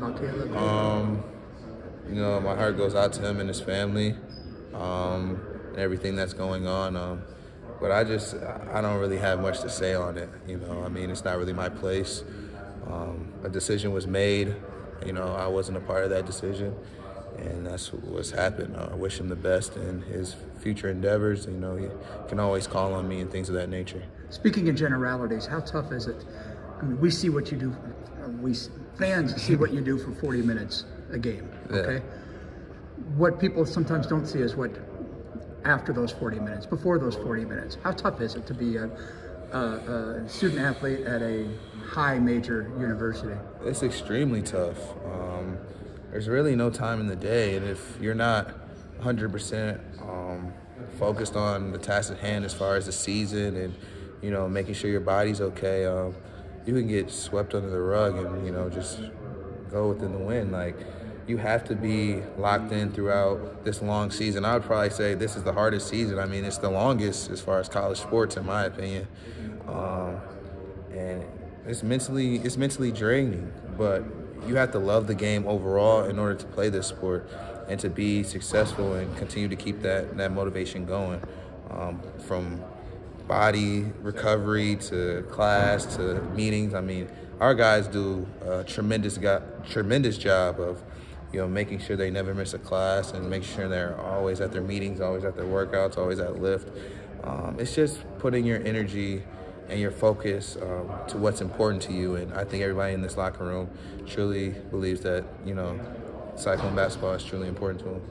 about Caleb? Um, you know, my heart goes out to him and his family, um, and everything that's going on. Um, but I just, I don't really have much to say on it. You know, I mean, it's not really my place. Um, a decision was made. You know, I wasn't a part of that decision, and that's what's happened. Uh, I wish him the best in his future endeavors. You know, he can always call on me and things of that nature. Speaking in generalities, how tough is it? I mean, we see what you do. We fans see what you do for 40 minutes a game. Okay. Yeah. What people sometimes don't see is what after those 40 minutes, before those 40 minutes. How tough is it to be a, a, a student athlete at a high major university? It's extremely tough. Um, there's really no time in the day, and if you're not 100% um, focused on the task at hand as far as the season and you know making sure your body's okay, um, you can get swept under the rug and you know just go within the wind. Like you have to be locked in throughout this long season. I would probably say this is the hardest season. I mean, it's the longest as far as college sports, in my opinion. Um, and it's mentally it's mentally draining, but you have to love the game overall in order to play this sport and to be successful and continue to keep that that motivation going um, from body recovery to class to meetings. I mean, our guys do a tremendous tremendous job of you know making sure they never miss a class and make sure they're always at their meetings, always at their workouts, always at lift. Um, it's just putting your energy and your focus um, to what's important to you. And I think everybody in this locker room truly believes that, you know, Cyclone basketball is truly important to them.